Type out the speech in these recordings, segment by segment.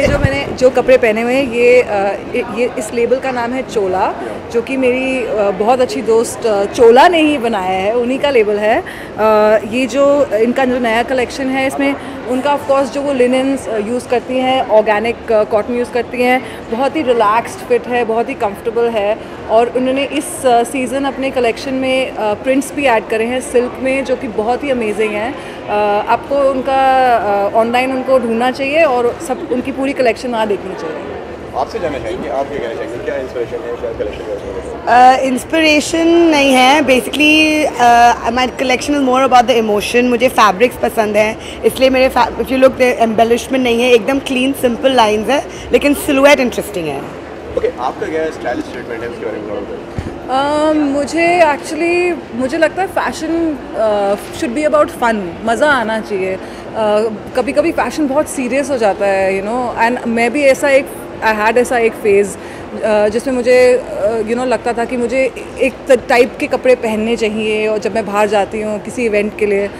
que yo me जो कपड़े पहने हुए हैं, ये ये इस लेबल का नाम है चोला, जो कि मेरी बहुत अच्छी दोस्त चोला ने ही बनाया है, उन्हीं का लेबल है। ये जो इनका जो नया कलेक्शन है, इसमें उनका ऑफ़ कोर्स जो वो लिनन्स यूज़ करती हैं ऑर्गेनिक कॉटन यूज़ करती हैं, बहुत ही रिलैक्स्ड फिट है, बहुत ही कंफर्टेबल है, और उन्होंने इस सीज़न अपने कलेक्शन में प्रिंट्स भी ऐड करे हैं सिल्क में, जो कि बहुत ही अमेजिंग है। आपको उनका ऑनलाइन उनको ढूंढना चाहिए, और सब उनकी पूरी कलेक्शन वहाँ देखनी चाहिए। आपसे जाना चाहेंगे आप क्या कहना चाहेंगे क्या इंस्पिरेशन है कलेक्शन इंस्पिरेशन uh, नहीं है। Basically my collection is more about the emotion मुझे फैब्रिक्स पसंद है। इसलिए मेरे यू लुक एम्बेलिशमेंट नहीं है। एकदम क्लीन सिंपल लाइंस है लेकिन सिलुएट इंटरेस्टिंग है। ओके okay, आपका क्या स्टाइलिश स्टेटमेंट है उसके बारे में Uh, मुझे एक्चुअली मुझे लगता है fashion should be about fun मज़ा आना चाहिए. Uh, कभी कभी फ़ैशन बहुत सीरियस हो जाता है यू नो एंड मैं भी ऐसा एक आई हैड ऐसा एक फ़ेज़ जिसमें मुझे यू नो लगता था कि मुझे एक टाइप के कपड़े पहनने चाहिए और जब मैं बाहर जाती हूँ किसी इवेंट के लिए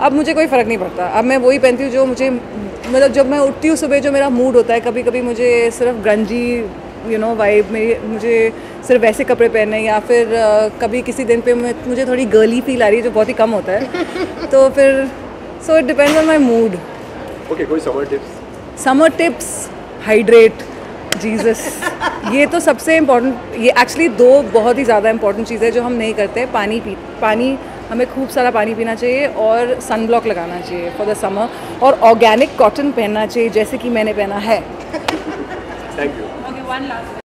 अब मुझे कोई फ़र्क नहीं पड़ता. अब मैं वही पहनती हूँ जो मुझे मतलब जब मैं उठती हूँ सुबह जो मेरा मूड होता है कभी कभी मुझे सिर्फ़ गंजी यू नो वाइब में मुझे सिर्फ़ वैसे कपड़े पहनने या फिर uh, कभी किसी दिन पे मुझे थोड़ी गर्ली फील आ रही है जो बहुत ही कम होता है। तो फिर so it depends on my mood okay कोई summer tips summer tips hydrate Jesus ये तो सबसे इम्पोर्टेंट ये एक्चुअली दो बहुत ही ज़्यादा इम्पोर्टेंट चीज़ है जो हम नहीं करते। पानी पी पानी हमें खूब सारा पानी पीना चाहिए और सन ब्लॉक लगाना चाहिए फॉर द समर और ऑर्गेनिक कॉटन पहनना चाहिए जैसे कि मैंने पहना है। Thank you one last